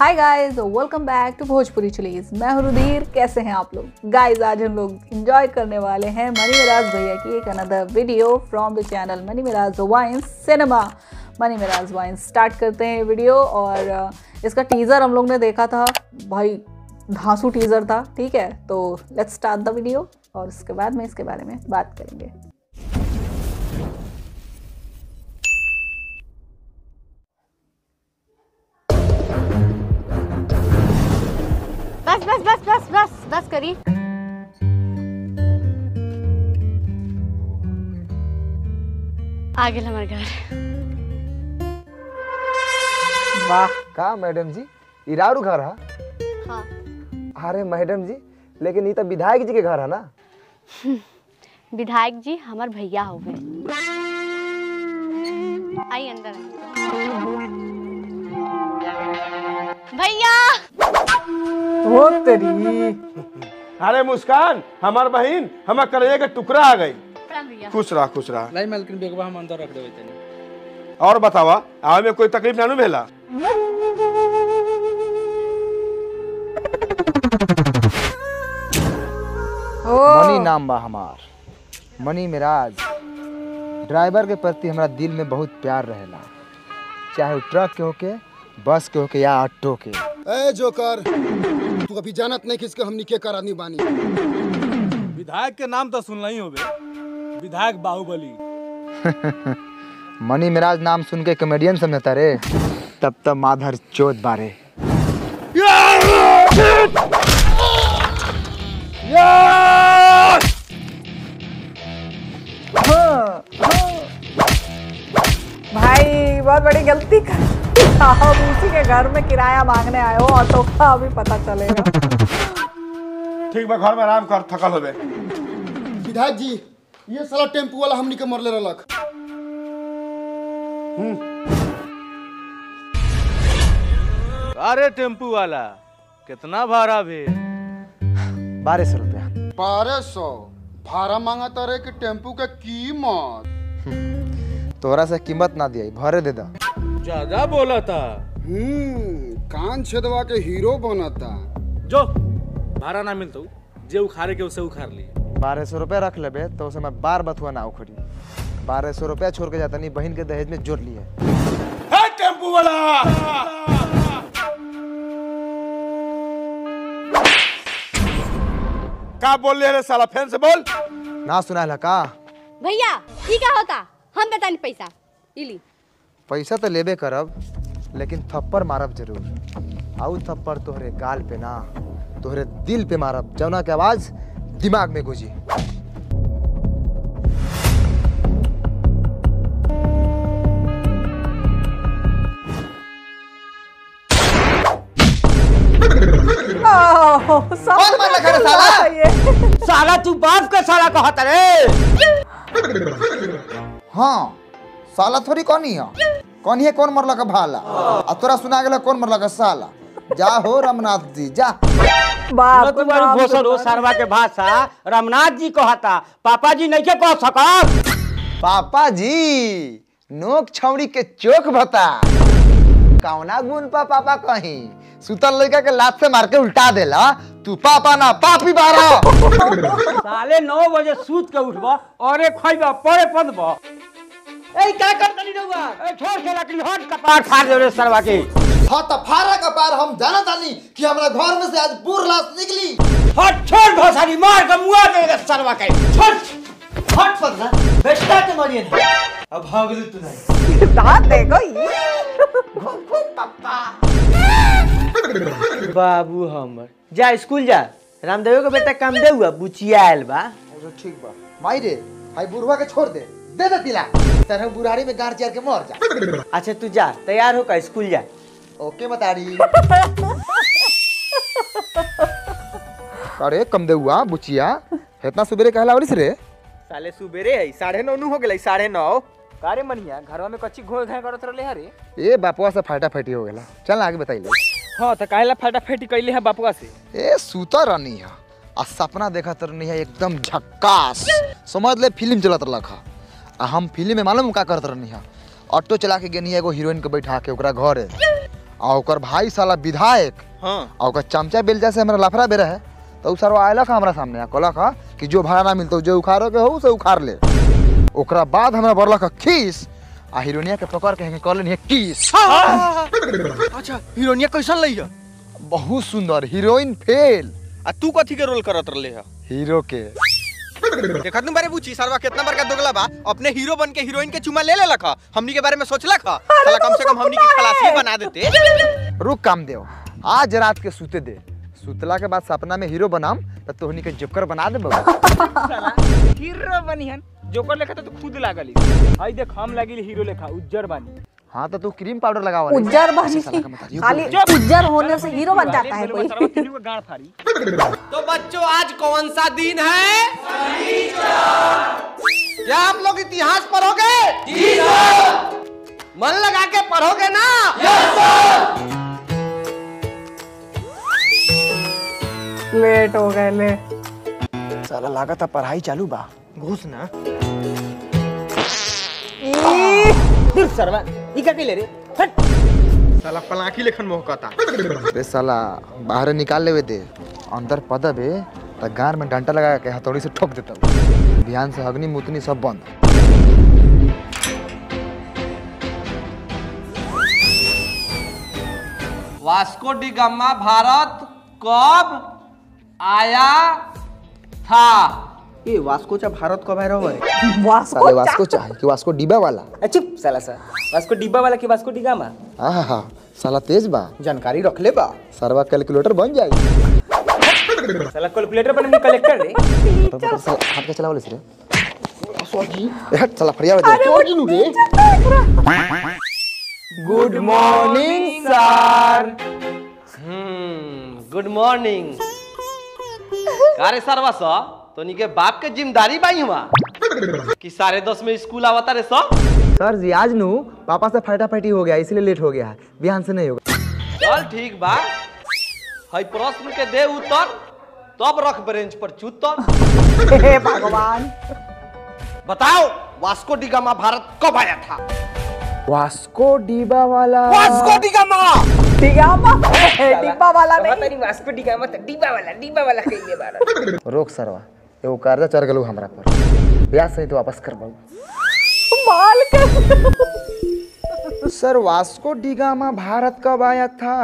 Hi guys welcome back to Bhojpuri चलीज मैं रुधीर, कैसे हैं आप लोग? गाइस आज हम लोग इंजॉय करने वाले हैं मनी मिराज भैया की एक another video from the channel Mani Meraj vines cinema Mani Meraj vines start करते हैं वीडियो और इसका टीज़र हम लोग ने देखा था। भाई, धांसू टीज़र था, ठीक है? तो लेट्स स्टार्ट द वीडियो और उसके बाद में, इसके बारे में बात करेंगे। बस बस बस बस बस बस करी। आ गेल हमर घर। वाह का मैडम जी? ई रारू घर है? हाँ। अरे मैडम जी लेकिन ई तो विधायक जी के घर है ना? विधायक जी हमर भैया हो गए। आई अंदर। भैया! हो तेरी। अरे मुस्कान हमार बहन हमार कलेजे के टुकड़ा आ गई। खुश रहा खुश रहा। लाई मालकिन बेगवा हम अंदर रख देवे तनी। और बतावा आवे में कोई तकलीफ़ ना नु भेला मनी नाम बा हमार। मनी मिराज ड्राइवर के प्रति हमरा दिल में बहुत प्यार रहेला। चाहे वो ट्रक के होके बस के होके या ऑटो के। ए जोकर तू अभी जानत नहीं किसके हमनी के कर आदमी बानी। विधायक के नाम तो सुनल ही होबे। विधायक बाहुबली। मनी मिराज नाम सुन के कॉमेडियन समझता रे। तब तब माधर चोत बारे। भाई बहुत बड़ी गलती कर आप उसी के घर में किराया मांगने आए हो ऑटो का अभी पता चलेगा। ठीक बा घर में आराम कर थकल होबे। विधायक जी ये साला टेंपू वाला हमनी के मरले रहलक। अरे टेंपू वाला कितना भाड़ा भी? बारह सौ रुपया। बारह सौ? भाड़ा मांगा तारे कि टेंपू के कीमत? तोरा से कीमत ना दिया भरे दे दा। ज़्यादा बोला था। हम्म कान छेदवा के हीरो बनता जो भाड़ा ना मिलतो जे उखाड़े के उसे उखाड़ लिए। बारह सौ रुपया रख लेबे तो उसे मैं बार बथुआ ना उखड़ी। बारह सौ रुपया छोड़ के जाता नहीं बहन के दहेज में जोड़ लिए। टेंपू वाला! का बोल ले रे साला फ़ैन से बोल। ना सुना है का? भैया ई का होता? हम बतानी पैसा। इली। पैसा तो लेबे करब लेकिन थप्पड़ मारब ज़रूर। आउ थप्पड़ तोहरे गाल पे ना तोहरे दिल पे मारब। जौना के आवाज़ दिमाग में गुजी। साला। साला तू बाप का साला कहत रे। हाँ साला थोड़ी कौनी है? कौन है कौन मरला का भाला? आ तोरा सुना गेला कौन मरला का साला? जा हो रमनाथ जी जा। बाप तू घोषण हो तो- सरवा के भाषा। रामनाथ जी कहता पापा जी नहीं के कह सकत। पापा जी नोक छौड़ी के चोक बता कौना गुण पा पापा कहीं? सुतल लड़का के लात से मार के उल्टा देला। तू पापा ना पापी बारा। साले नौ बजे सूत के उठबा और एक खइबा पड़े पदबा। ए का कर रहुआ ए छोड़ के लकड़ी हट कपार फाड़ दे रे सरवा के। हाँ तो फारा का पार हम जाना तानी कि हमारा घर में से आज लाश निकली। हट छोड़ भोसारी मार के मुआ सरवा के। छोड़। हट पगला बेटा के मारिए ना। अब भागलू तू नहीं। दांत देखो ये बाबू हमर। जा स्कूल जा। रामदेव के बेटा काम दे हुआ बुचिया आयल बा ठीक बा। माई रे हाई बुढ़वा के छोड़ दे। दे दे तिला तरह बुढ़ारी में गार चार के मर जा। अच्छा तू जा तैयार हो का स्कूल जा। ओके बताड़ी अरे कम दे हुआ बुचिया। इतना सुबेरे कहला वाली रे। साले सुबेरे है साढ़े नौ नु हो गेलै साढ़े नौ। कारे मनिया घरवा में कच्ची घोल घाय करत रहले हरे। ए बापुआ से फाटा फाटी हो गेला। चल आगे बताइले हाँ तो काहेला फटाफटी कैले है बापुआ से। ए सुता रहनी है। आ सपना देखा रहनी है एकदम झक्कास। समझ ले फ़िल्म चलत रहा आ हम फ़िल्म में मालूम का करत रहनी है। ऑटो चला के गेनी एगो हीरोइन के बैठा के ओकरा घरे। आ ओकर भाई साला विधायक हाँ। आ ओकर चमचा बेल जैसे हमरा लफड़ा बेरा है तो उ सरवा आयलक हमरा सामने आ कहलक ह कि जो भाड़ा ना मिलतो जो उखाड़ो के हो से उखाड़ ले। ओकरा बाद हमरा बरलक खीस। आ हीरोनिया के पकड़ के कर लेनी किस। अच्छा हीरोइनिया कैसन लई है? बहुत सुंदर हीरोइन फेल। आ तू कथी के रोल करत रहले है? हीरो के। देखत न बारे पूछी सरवा कितना बड़का दोगला बा? अपने हीरो बन के हीरोइन के चुमा ले लेलक ह? हमनी के बारे में सोचलक ह? साला कम से कम हमनी के खलासी बना देते। रुक काम देव। आज रात के सूते दे। सुतला के बाद सपना में हीरो बनाम त तोहनी के जोकर बना दे हीरो बनिहन। जोकर लेखा तो तू खुद लागली आई देख हम लागिल हीरो लेखा उज्जर बानी। हाँ तो तू क्रीम पाउडर लगा उज्जर खाली उज्जर होने से हीरो बन जाता है कोई। तो बच्चों आज कौन सा दिन है? क्या आप लोग इतिहास पढ़ोगे? मन लगा के पढ़ोगे ना? लेट हो गए ले साला लागत पढ़ाई चालू बा। घुस ना। दूर सरवा ई का कइले रे हट। साला पलाकी लेखन मोहकता बे साला बाहर निकाल लेवे दे। अंदर पदब है त गार में डंटा लगा के हथौड़ी से ठोक देता ध्यान से अग्नि मुतनी सब बंद। वास्को डी गामा भारत कब आया था? ए वास्को चा भारत कब आया है। साले वास्को चाहे कि वास्को डिब्बा वाला। चुप साला सा। वास्को डिब्बा वाला की वास्को डिगामा हाँ हाँ साला तेज बा। जानकारी रख ले बा। सरवा कैलकुलेटर बन जाई साला कैलकुलेटर बने कलेक्टर रे। हाथ के चलावले रे ए, हट साला फरिया दे good morning sir hmm good morning कारे सरवा सा? तोनी के बाप के ज़िम्मेदारी बाई हुआ। कि साढ़े दस में स्कूल आवता रे सब? सर जी आज नु पापा से फटाफटी हो गया इसलिए लेट हो गया बिहान से नहीं होगा। चल ठीक बा। हई प्रश्न के दे उत्तर तब रख बेंच पर चुतर हे भगवान। बताओ वास्को डी गामा भारत कब आया था? वास्को डिब्बा वाला। वास्को डी गामा डिगामा डिब्बा वाला नहीं। तेरी वास्को डिगामा त डिब्बा वाला डिब्बा वाला कइले बार रोक सरवा। एगो कर्जा चढ़ गलू हमरा पर। ब्याज सहित वापस करबाऊ माल कर सर वास्को डिगामा भारत कब आया था।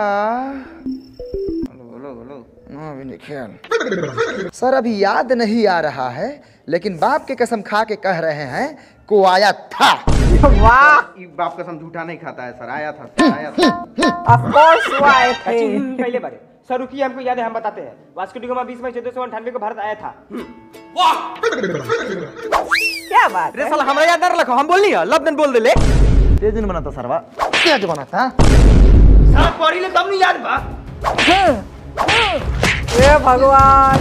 हाँ, अभी सर अभी याद नहीं आ रहा है लेकिन बाप के कसम खा के कह रहे हैं को आया था। वाह। बाप कसम झूठा नहीं खाता है सर। आया था सर आया था। ऑफ़ कोर्स वो आए थे। पहले बारे। सर रुकिए हमको याद है हम बताते हैं। वास्को डिगामा 20 मई 1498 को भारत आया था। क्या बात रे साला हमरा याद ना रखो हम बोलनी है। बोल दे ले दिन बना था सरवा। तेज बना था साला पढ़ी ले तब नहीं याद बा। हे भगवान।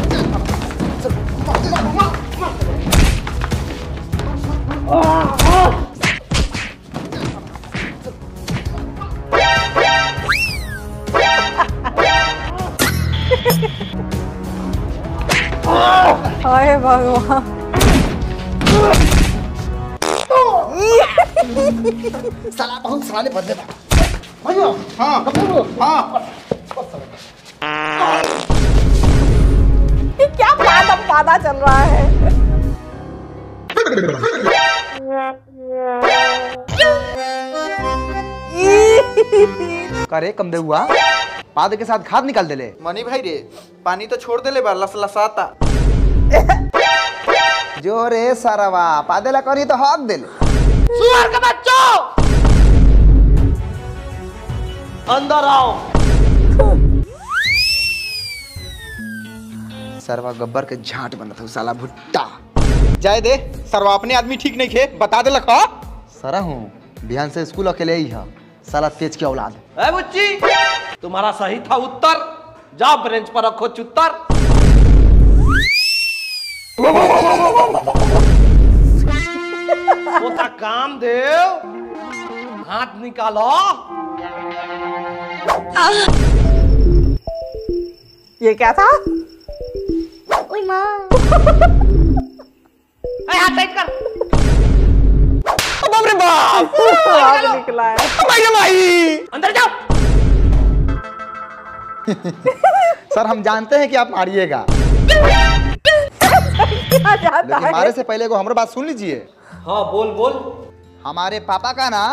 हाय भगवान। साला बहुत साले बदले ये क्या पादा पादा चल रहा है? करे कम दे हुआ? पाद के साथ खाद निकाल देले। मनी भाई रे पानी तो छोड़ दे ले बा लस लसाता। जो रे सरवा पादेला करी तो हक देले। सुअर के बच्चों! अंदर आओ। सरवा गब्बर के झाट बनत हूँ साला भुट्टा। जाए दे सरवा अपने आदमी ठीक नहीं खे बता दे लखा। सरा हूँ बिहान से स्कूल अकेले ही है। साला तेज की औलाद। ए बुच्ची! तुम्हारा सही था उत्तर। जाओ बेंच पर रखो चुत्तर। पोता काम देव हाथ निकालो। ये क्या था? ए, हाथ टाइट कर। आग निकला है। भाई। अंदर जाओ। सर हम जानते हैं कि आप मारिएगा। लेकिन मारे से पहले को हमारी बात सुन लीजिए। हाँ बोल बोल। हमारे पापा का ना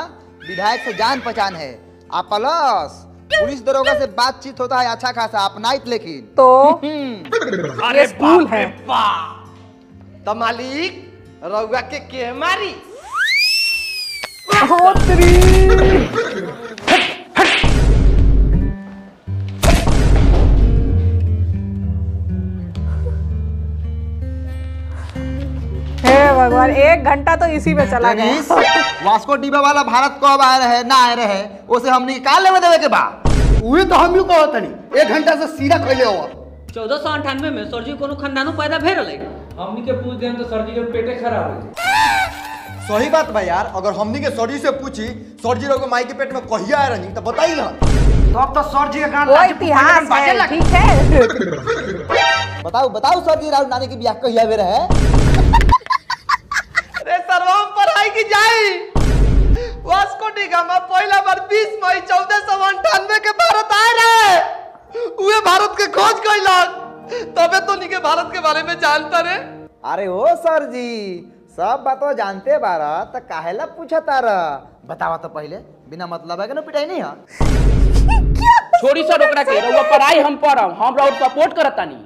विधायक से जान पहचान है। आप प्लस पुलिस दरोगा से बातचीत होता है अच्छा खासा आप नाइट लेकिन। तो? हम्म, ये स्कूल है। तो मालिक रउआ के के मारी भगवान एक घंटा तो इसी में चला गया। वास्को डिबा वाला भारत कब आए रहे ना आए रहे उसे हमने निकाल लेवे देवे के बा उहे तो हम कहो तनी एक घंटा से सीधा खैले हो चौदह सौ अंठानवे में सरजी कोनो खानदानो पैदा भे रहे हमनी के पूछ देम तो सर्दी के पेटे खराब हो सही बात बा यार अगर हमनी के सरजी से पूछी सरजी लोग माई के पेट में कहिया आए रही तो बताई ना। अब तो सर जी का गान वो इतिहास है ठीक है। बताओ बताओ सर जी राहुल नानी की ब्याह कहिया वे रहे? की जाई वास्को डी गामा पहला बार 20 मई चौदह सौ अंठानवे के भारत आए रहे। उहे भारत के खोज कैलक तबे तो के भारत के बारे में जानता रे। अरे ओ सर जी। सब बातों जानते बारा तो काहेला पूछा तारा बतावा तो पहले बिना मतलब है कि ना पिटाई नहीं है? छोड़ी सर ओकरा के रउआ पढ़ाई हम पढ़ब हम रउआ सपोर्ट करतानी।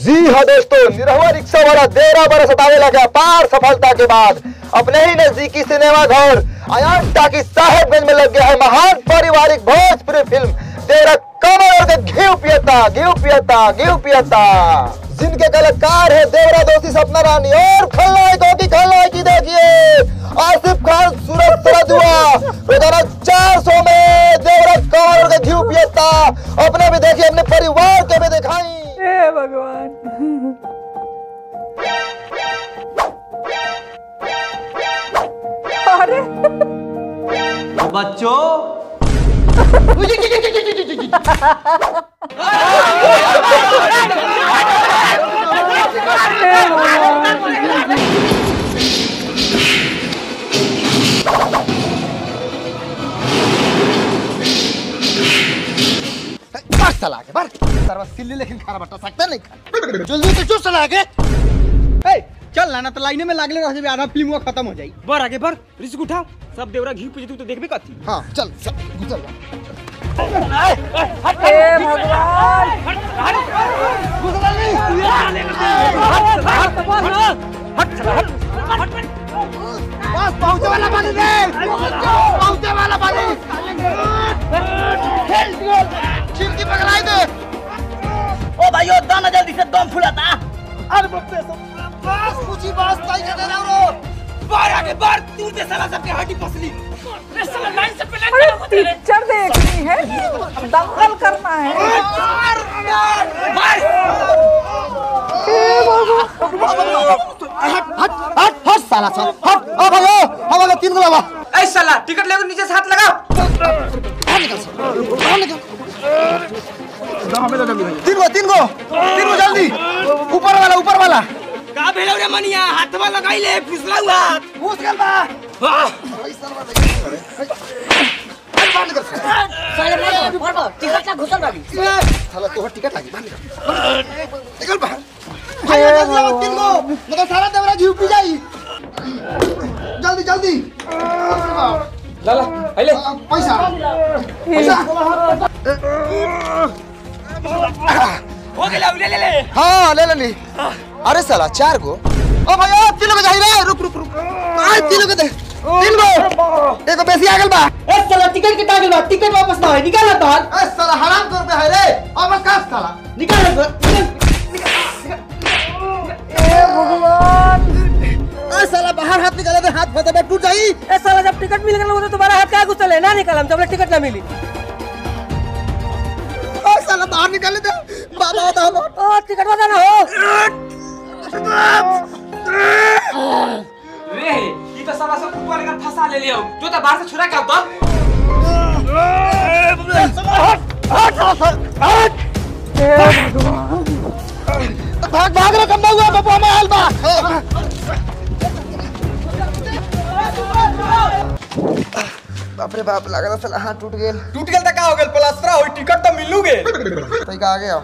जी हाँ दोस्तों, निरहुआ रिक्शा वाला देरा बरस सतावे लगा पार सफलता के बाद। अपने ही नजदीकी सिनेमा घर अयान टाकी साहेबगंज में लग गया है महान पारिवारिक भोजपुरी फ़िल्म। तेरा कमर के घी पियता घी पियता घी पियता। जिनके कलाकार है देवरा दोषी सपना रानी और खलनायकों की खलनायकी देखिए। आसिफ खान, सूरज सरदुआ रोज़ाना चार सौ में देवरा कमर के घी पियता। अपने भी देखिए, अपने परिवार के भी दिखाई हे भगवान। अरे। बच्चों। लेकिन खाना बटा सकता नहीं खा जल्दी से चुस चला के। ए, चल ना ना तो लाइने में लागले रह जेबे आधा फ़िल्म खत्म हो जाई बर आगे बर रिस्क उठा। सब देवरा घी पूजे तू तो देखबे कथी हाँ चल चल गुजर हे भगवान। बस पहुँचे वाला पानी दे। पहुँचे वाला पानी खिड़की पकड़ाई दे। ओ भाइयों दाना जल्दी से दम फुलाता। अरे बाप रे बस कुछ ही बस ताई के दे रहा हूँ बार आगे बार तू दे साला सबके हड्डी पसली रे साला लाइन से पहले अरे पिक्चर देखनी है दंगल करना है। हट हट हट हट साला साला हट ओ भाइयों हमारा तीन गुलाबा ए साला टिकट लेकर नीचे से हाथ लगा। बाहर निकल। बाहर निकल। तीन गो तीन गो तीन गो जल्दी। ऊपर वाला ऊपर वाला का भेलो रे मनिया हाथ हाथवा लगाइले फिसला हुआ। घुस गल बा। बाहर निकल साला तोहर टिकट लागी बाहर निकल निकल बाहर भाई जल्दी तीन गो। मगर सारा देवरा घी जाई। जल्दी जल्दी। लाला आइले। पैसा। पैसा। हो ले ले ले हाँ ले ले। ली अरे साला चार गो। ओ भैया तीन गो जाई रे रुक रुक। रुक आय तीन गो दे। तीन गो। एगो बेसी आ गेल बा। ए साला टिकट के टागल बा। टिकट वापस ना है निकाल तो ए साला हराम कर पे है रे। अब का साला। निकाल हे भगवान। ए साला बाहर हाथ निकाले दे हाथ फटे टूट जाई। ए साला जब टिकट मिल गया तो तुम्हारा हाथ क्या घुसल है ना निकालम जब टिकट ना मिली। साला बाहर निकाले दे। बाबा हो ओ टिकट वाला ना हो। रे ई तो साला सब ऊपर लेकर फंसा ले लियो। जो तो बाहर से छुरा के आओ तो हे भगवान भाग भाग रे कम हुआ बाबा में हाल बा बाप रे बाप लगा साला हाथ टूट गेल। टूट गेल त का हो गेल? प्लास्टर होई टिकट तो मिलू गेल तई का आ गया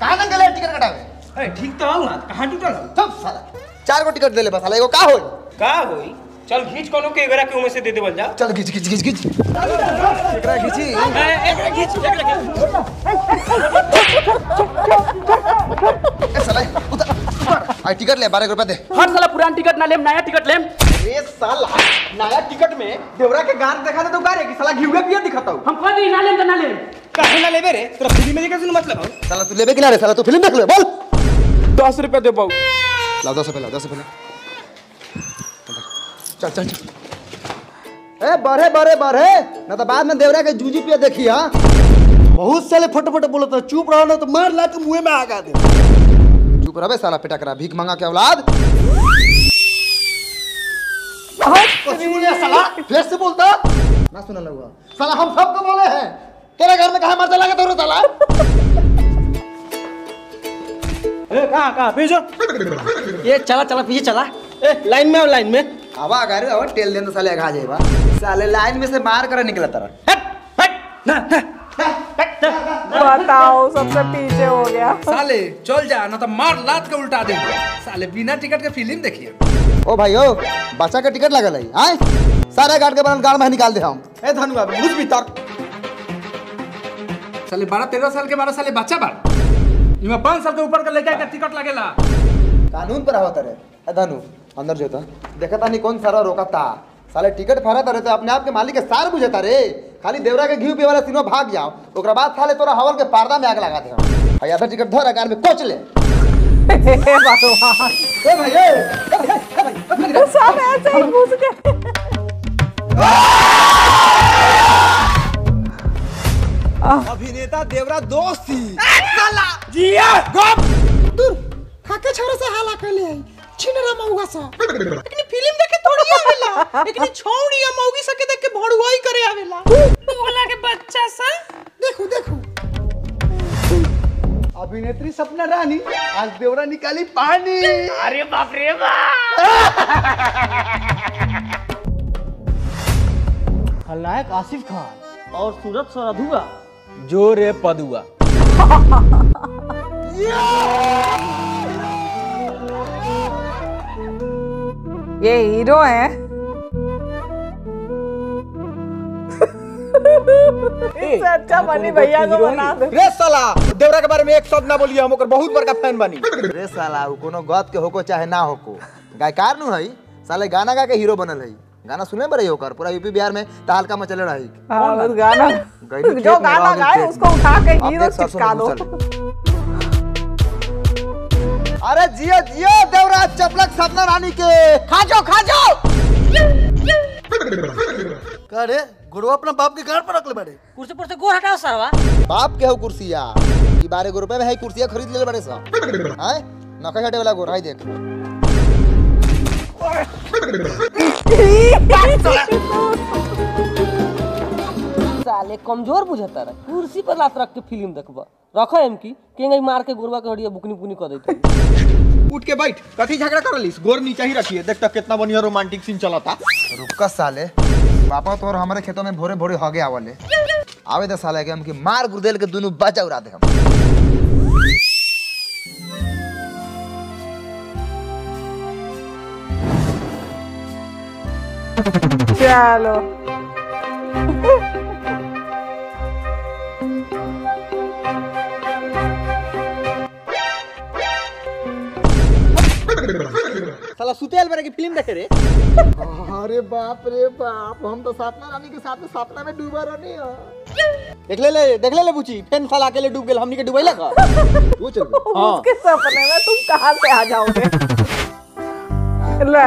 कहाँ न गेले टिकट कटावे ए ठीक तो हूँ ना कहाँ टूटल? सब साला। चार गो टिकट देले बस साला एगो का होई? का होई? चल खींच कोनो के एकरा के उमे से दे देवल जा। चल खींच खींच खींच खींच एकरा खींची एकरा खींच एकरा खींच ए साला उतर। उतर आई टिकट ले 12 रुपए दे। हर साला पुरान टिकट ना लेम नया टिकट लेम। ए साला नया टिकट में देवरा के गान देखा दे तो गारे कि साला घिउगे पिए दिखता हूँ। हम कह दी ना लेम त ना लेम। काहे ना लेबे रे तोरा फ़िल्म में देखे सुन मतलब हौ। साला तू लेबे कि ना रे साला तू फ़िल्म देख ले बोल। दस रुपया दे बाबू। लाओ 10 रुपए लाओ 10 रुपए ला। चल चल चल। ए बढ़े बढ़े बढ़े ना तो बाद में देवरा के जूजी पिए देखी हाँ। बहुत साले फट फट बोलत चुप रहो ना तो मार ला के मुँह में आगा दे। चुप रहे साला पिटा करा भीख मांगा के औलाद। कुछ साला। फिर से बोलता। ना सुना लगा साला हम सबको बोले हैं। तेरे घर में कहा मर चला गया तो साला? ए कहाँ कहाँ? भेजो। ये चला चला पीछे चला। ए लाइन में आओ लाइन में। आवा गाड़ी आवा टेल देन तो साले आगा जाएगा। साले लाइन में से मार कर निकला तरह बताओ सबसे पीछे हो गया। साले चल जा ना तो मार लात के उल्टा दे। साले बिना टिकट के फ़िल्म देखिए। ओ भाई ओ बच्चा के टिकट लगल है आए? सारे गार्ड के बनल गाड़ में निकाल दे हम। ए धनुआ घुस भीतर साले बारह तेरह साल के बारह साले बच्चा बा इमे पाँच साल के ऊपर के लड़का के टिकट लगेला। कानून पर आवत रे ए धनु अंदर जोता देखता नहीं कौन सारा रोकता साले टिकट फरत रे तो अपने आप के मालिक के सार बुझता रे खाली देवरा के घी पे वाला तीनों भाग जाओ। ओकरा बाद साले तोरा हवल के पर्दा में आग लगा दे हम आ टिकट धर गाड़ में कोच ले। अभिनेता देवरा दोस्त। थी जिया गप। खाके छोरे से हाला कैले छिनरा मौगा सा। फ़िल्म आवेला। लेकिन छौड़ी या मौगी सके देख के भड़ुआई करे आवेला। बोला के बच्चा सा। देखो देखो। अभिनेत्री सपना रानी आज देवरा निकाली पानी। अरे बाप रे बाप खलनायक आसिफ खान। और सूरत सरधुआ जोरे पदुआ। ये हीरो है। इससे अच्छा मनी भैया को बना दो। रे साला देवरा के बारे में एक शब्द ना बोलिए हम ओकर बहुत बड़का फ़ैन बनी। रे साला उ कोनो गत के होको चाहे ना होको। गायकार नु हई साले गाना गा के हीरो बनल हई गाना सुने होकर पूरा यूपी बिहार में तहलका मचले रही हाँ, गाना जो गाना गाए उसको उठा के हीरो चिपका दो। अरे जियो जियो देवराज चपलक सपना रानी के। खा जाओ खा जाओ का रे गुरु अपना बाप के घर पर रखले बड़े। कुर्सी पर से गोर हटाओ सरवा। बाप के हो कुर्सिया। ई बारह गो रुपए में है कुर्सिया खरीद ले बड़े सा। हैं नका हटे वाला गोर हाय देख। साले कमज़ोर बुझता रहा। कुर्सी पर लात रख के फ़िल्म देखबा। रखो एम की केंगे मार के गोरवा के हड़िया बुकनी बुकनी कर देते उठ के बैठ। कथी झगड़ा कर लिस गोर नीचे ही रखिए। देख तक कितना बढ़िया रोमांटिक सीन चला था रुक साले। पापा तो और हमारे खेतों में भोरे भोरे हगे आवले। आवे दे साले के हम की मार गुर्देल के दोनों बचा उड़ा दे हम। चलो। साला सुतेल बेरे की फ़िल्म देखे रे। अरे बाप रे बाप हम तो सपना रानी के साथ में सपना में डूबा रहनी हो। देख ले ले देख ले ले बुची फेन साला अकेले डूब गेल हमनी के डूबैला का? तू चल हाँ। उसके सपने में तुम कहाँ से आ जाओगे? ले।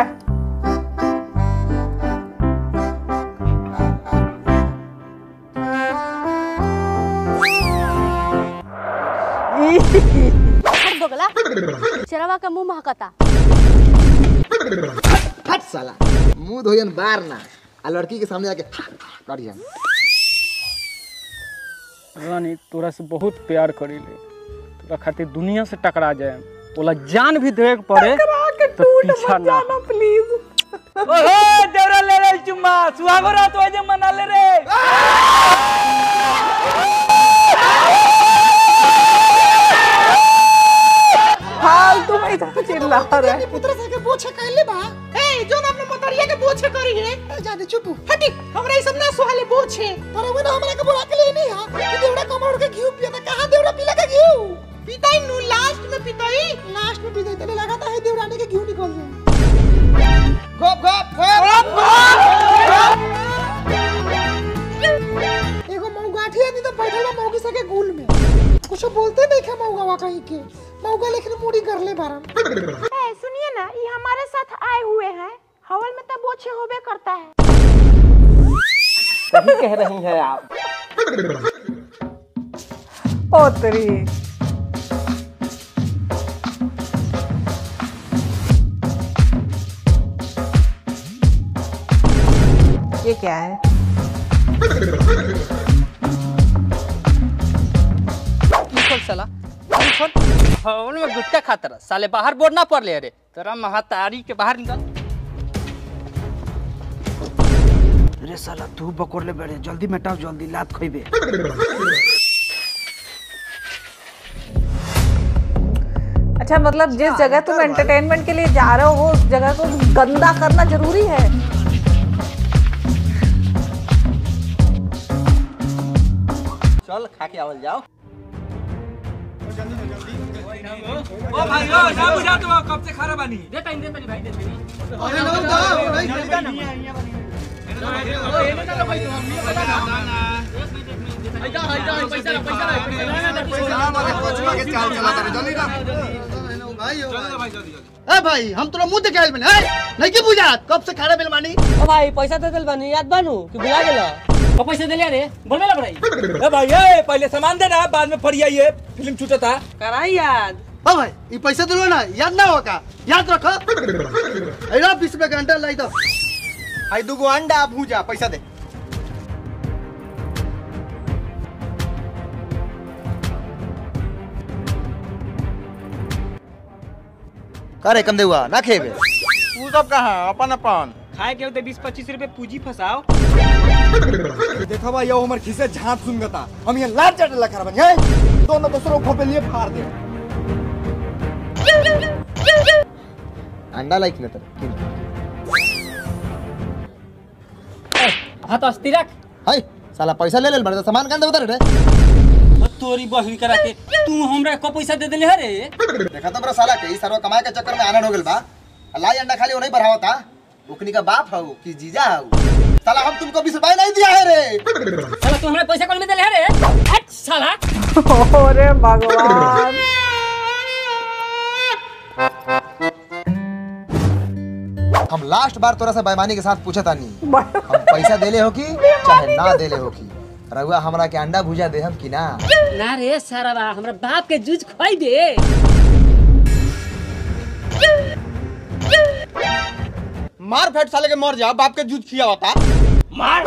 चरवा का मुँह महकता। हट साला। मुँह धोयन बार ना। आ लड़की के सामने आके करियन रानी तोरा से बहुत प्यार करीले तोरा खातिर दुनिया से टकरा जाए। बोला जान भी देवे के पड़े तो पीछा ना प्लीज़ ओहो देवरा ले ले चुम्मा सुहागो रात हो जे मना ले रे। फालतू में इतना चिल्ला रहा है। पुत्र से के बोछे कहले बा? ए जोन अपने मोतरिया के पूछे करी है। जाने चुप। हटी हमरा ई सब ना सुहाले पूछे। पर वो ना हमरा के बुला के ले नहीं हाँ कि देवड़ा कमर के घी पिया ना कहाँ देवड़ा पीला के घी पिताई नु लास्ट में पिताई लास्ट में पिताई तने लगा था देवरानी के घी निकल जाए। रही हैं आप। ओ ये क्या है? साला निकल में गुटका खाता रहा। साले बाहर बोर्ड ना पड़ ले रे। तेरा महातारी के बाहर निकल। रे साला तू बकोर ले बैठे जल्दी मेटाओ जल्दी लात खोइबे। अच्छा मतलब जिस जगह तुम एंटरटेनमेंट के लिए जा रहे हो वो उस जगह को गंदा करना ज़रूरी है। चल खा के आवल जाओ। ओ भाई ओ ना बुझा तुम कब से खा बानी? दे टाइम दे तनी भाई दे तनी अरे नो दो नहीं ए भाई हम तोरा मुँह देखे बने नहीं की बुझा कब से खाना बिल मानी ओ भाई पैसा दे दिल बानी याद बानू कि बुला गेलो? ओ पैसा दे लिया रे? बोलबे ना पड़ाई ए भाई ए पहले सामान देना बाद में फरियाइए फ़िल्म छूटता। कराई याद। ओ भाई ये पैसा दिलो ना याद ना होगा। याद रखो। 20 रुपए का अंडा लाई दो। आई दुगो अंडा भूजा पैसा दे। करे कम देवा ना खेबे। तू सब कहाँ अपन अपन। खाए के होते 20 25 रुपए पूंजी फसाओ। देखा भाई यो हमर खिसे झांप सुन गता हम ये लाट चट लखा बन है? दोनों दूसरों को पे लिए फाड़ दे अंडा लाइक न तर हाँ तो अस्ती रख हाय साला पैसा ले लेल बड़े सामान कांदे उतर रे। ओ तोरी बहिन करा के तू हमरा को पैसा दे देले रे देखा तो बड़ा साला के ई सरवा कमाए के चक्कर में आनंद हो गेल बा। लाई अंडा खाली नहीं बढ़ावता। उकनी का बाप हऊ कि जीजा हऊ साला हम तुमको बीस रुपए नहीं दिया है रे साला तू हमरा पैसा कौन में देले रे हट साला। अरे भगवान। हम लास्ट बार तोरा से बेईमानी के साथ पूछा तानी हम पैसा देले हो कि चाहे ना देले हो कि? रउआ हमरा के अंडा भुजा दे हम कि ना? ना रे सारा बा हमरा बाप के जूझ खोई दे। मार फेट साले के मर जा बाप के जूझ खिया होता। मार।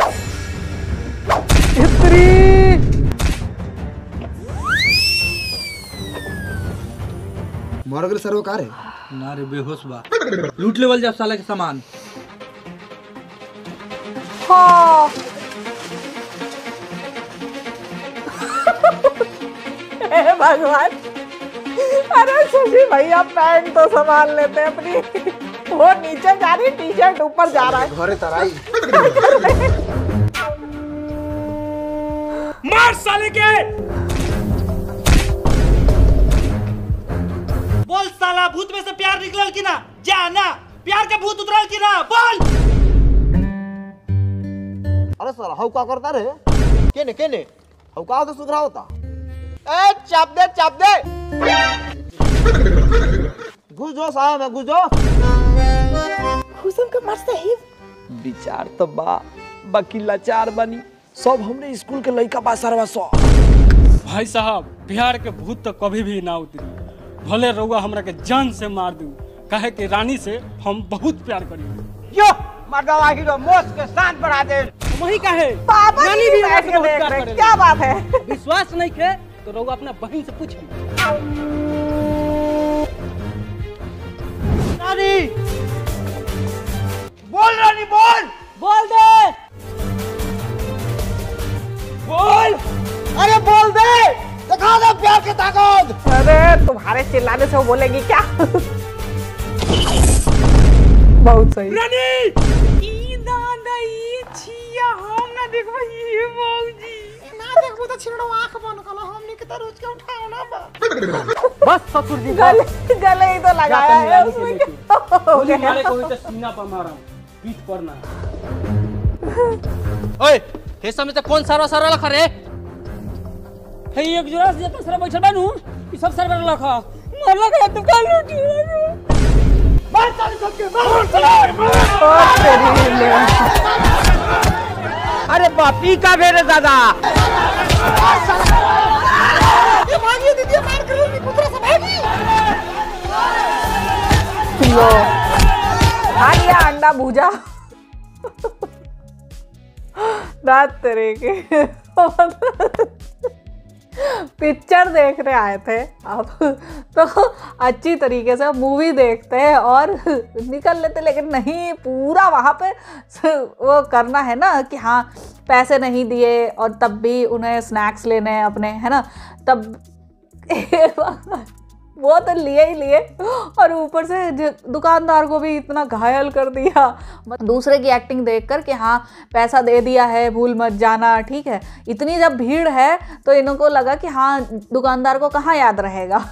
मर गेल सरवा का रे ना रे बेहोश बा। लूट लेवल जा साला के सामान। हाँ। भगवान। अरे सुशी भैया पैंट तो संभाल लेते हैं अपनी। वो नीचे जा रही टी शर्ट ऊपर जा रहा है। घरे तराई। मार साले के! बोल साला भूत में से प्यार निकलल कि ना? जा ना प्यार के भूत उतरल कि ना? बोल! अरे साला हऊ का करता रे? केने केने? हऊ का तो सुधरा होता? ए चाप दे चाप दे! घुस जो साहब में घुस जो। हुसम का मर सही विचार तो बा बाकी लाचार बनी। सब हमरे स्कूल के लड़का बा सरवा सौ। भाई साहब बिहार के भूत तो कभी भी ना उतरी। भले रउआ हमरा के जान से मार दू कहे कि रानी से हम बहुत प्यार करी यो मर्दवा हीरो मोस के शान बढ़ा दे। वही काहे पापा रानी भी बैठ के बहुत देख प्यार रहे क्या बात है? विश्वास नहीं खे तो रउआ अपना बहन से पूछ रानी! बोल रानी बोल! बोल दे। बोल! अरे बोल दे! दिखा दे प्यार की ताकत। अरे तुम्हारे चिल्लाने से वो बोलेगी क्या? बहुत सही। रानी! ई दादा ई छिया हम ना देखबो ये मौजी ना देखबो तो छिड़ो आँख बंद कर लो हमनी के तो रोज के उठाओ ना बस ससुर जी गले गले ही तो लगाया है उसमें। गोली मारे को तो सीना पर मारा पीठ पर ना। ओए हे समय से कौन सारा सारा लखा रे हे एक जोड़ा से जेतना सारा बैठल बानू ई सब सारा लखा मार लगा दुकान लूटी मार चल सबके मार। और तेरी। ले। अरे बापी का भेरे दादा। ये भागी दीदी मार कर पुत्र से भागी। लो। अंडा भूजा। दांत तेरे के। पिक्चर देखने आए थे आप। तो अच्छी तरीके से मूवी देखते हैं और निकल लेते, लेकिन नहीं, पूरा वहाँ पे वो करना है ना कि हाँ पैसे नहीं दिए और तब भी उन्हें स्नैक्स लेने अपने, है ना? तब वो तो लिए ही लिए। और ऊपर से दुकानदार को भी इतना घायल कर दिया। दूसरे की एक्टिंग देख कर कि हाँ पैसा दे दिया है, भूल मत जाना, ठीक है। इतनी जब भीड़ है तो इनको लगा कि हाँ दुकानदार को कहाँ याद रहेगा?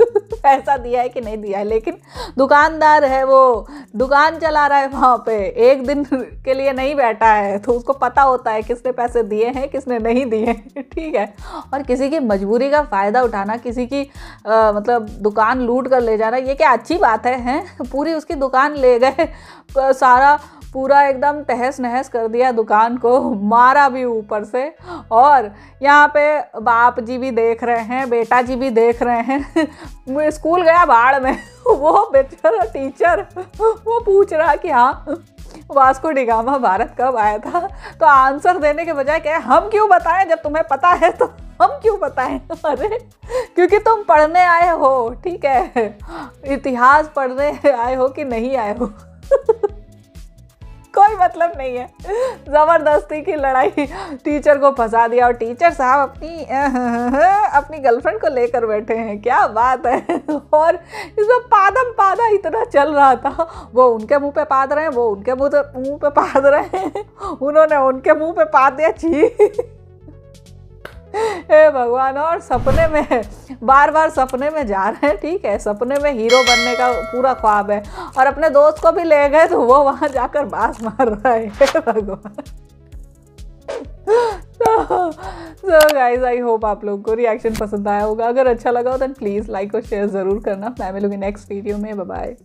पैसा दिया है कि नहीं दिया है? लेकिन दुकानदार है वो दुकान चला रहा है वहाँ पे एक दिन के लिए नहीं बैठा है तो उसको पता होता है किसने पैसे दिए हैं किसने नहीं दिए ठीक है। और किसी की मजबूरी का फ़ायदा उठाना किसी की अ, मतलब दुकान लूट कर ले जाना ये क्या अच्छी बात है हैं? पूरी उसकी दुकान ले गए सारा पूरा एकदम तहस नहस कर दिया दुकान को, मारा भी ऊपर से। और यहाँ पे बाप जी भी देख रहे हैं, बेटा जी भी देख रहे हैं। स्कूल गया बाढ़ में, वो बेचारा टीचर, वो पूछ रहा कि हाँ वास्को डिगामा भारत कब आया था? तो आंसर देने के बजाय कहे, हम क्यों बताएँ? जब तुम्हें पता है तो हम क्यों बताएँ? अरे, क्योंकि तुम पढ़ने आए हो, ठीक है? इतिहास पढ़ने आए हो कि नहीं आए हो? कोई मतलब नहीं है। ज़बरदस्ती की लड़ाई। टीचर को फंसा दिया और टीचर साहब अपनी अपनी गर्लफ्रेंड को लेकर बैठे हैं। क्या बात है? और इसमें पादम पादा इतना चल रहा था। वो उनके मुँह पे पाद रहे हैं, वो उनके मुँह मुँह पे पाद रहे हैं। उन्होंने उनके मुँह पे पाद दिया। छी। हे भगवान, और सपने में बार बार सपने में जा रहे हैं, ठीक है? सपने में हीरो बनने का पूरा ख्वाब है। और अपने दोस्त को भी ले गए तो वो वहाँ जाकर बास मार रहा है। भगवान। सो आई होप आप लोगों को रिएक्शन पसंद आया होगा। अगर अच्छा लगा हो देन प्लीज़ लाइक और शेयर ज़रूर करना। मैं मिलूँगी नेक्स्ट वीडियो में। बाय